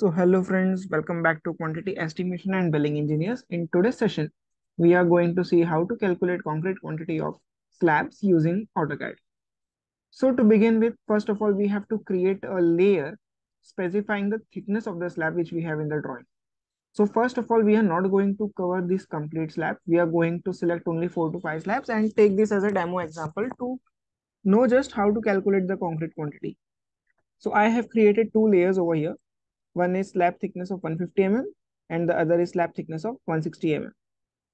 So hello friends, welcome back to Quantity Estimation and Billing Engineers. In today's session, we are going to see how to calculate concrete quantity of slabs using AutoCAD. So to begin with, first of all, we have to create a layer specifying the thickness of the slab which we have in the drawing. So first of all, we are not going to cover this complete slab. We are going to select only four to five slabs and take this as a demo example to know just how to calculate the concrete quantity. So I have created two layers over here. One is slab thickness of 150 mm and the other is slab thickness of 160 mm.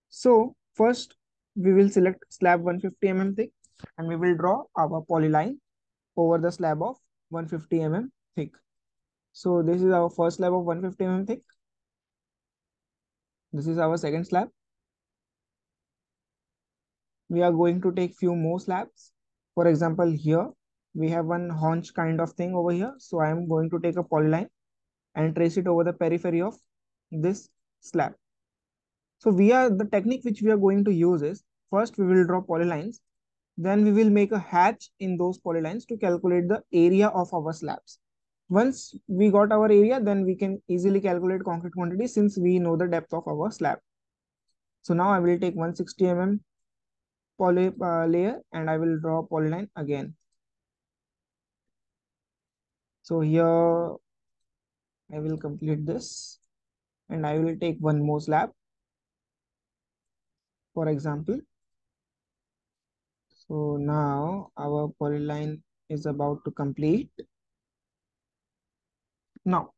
So first we will select slab 150 mm thick and we will draw our polyline over the slab of 150 mm thick. So this is our first slab of 150 mm thick. This is our second slab. We are going to take few more slabs. For example, here we have one haunch kind of thing over here. So I am going to take a polyline and trace it over the periphery of this slab. So we are the technique which we are going to use is first we will draw polylines. Then we will make a hatch in those polylines to calculate the area of our slabs. Once we got our area, then we can easily calculate concrete quantity since we know the depth of our slab. So now I will take 160 mm poly uh, layer and I will draw polyline again. So here I will complete this and I will take one more slab. For example, so now our polyline is about to complete. Now,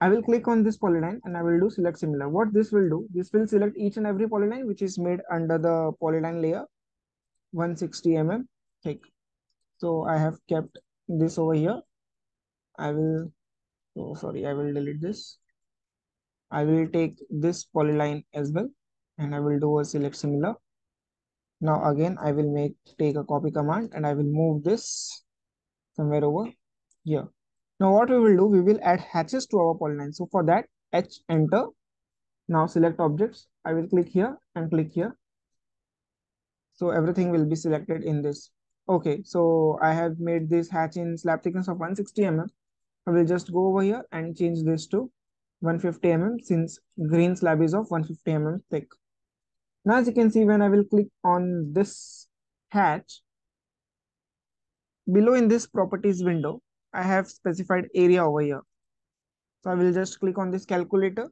I will click on this polyline and I will do select similar. What this will do, this will select each and every polyline which is made under the polyline layer 160 mm thick. So I have kept this over here. I will, oh sorry, I will delete this. I will take this polyline as well and I will do a select similar. Now again, I will make take a copy command and I will move this somewhere over here. Now what we will do, we will add hatches to our polyline. So for that, H enter. Now select objects. I will click here and click here. So everything will be selected in this. Okay, so I have made this hatch in slab thickness of 160 mm. I will just go over here and change this to 150 mm since green slab is of 150 mm thick. Now as you can see when I will click on this hatch, below in this properties window, I have specified area over here. So I will just click on this calculator.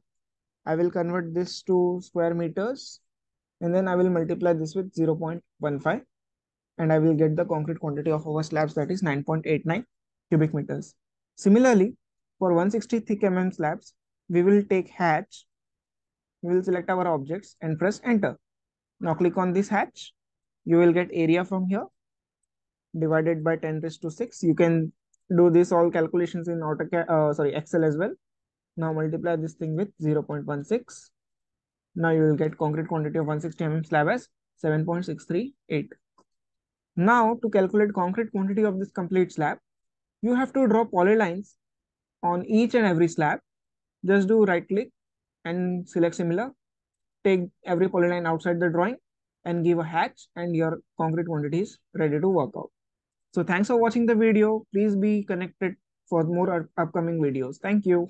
I will convert this to square meters and then I will multiply this with 0 0.15 and I will get the concrete quantity of our slabs that is 9.89 cubic meters. Similarly, for 160 thick mm slabs, we will take hatch, we will select our objects and press enter. Now click on this hatch. You will get area from here divided by 10 raised to 6. You can do this all calculations in AutoCAD, uh, sorry, Excel as well. Now multiply this thing with 0 0.16. Now you will get concrete quantity of 160 mm slab as 7.638. Now to calculate concrete quantity of this complete slab, you have to draw polylines on each and every slab. Just do right click and select similar. Take every polyline outside the drawing and give a hatch and your concrete quantity is ready to work out. So thanks for watching the video. Please be connected for more upcoming videos. Thank you.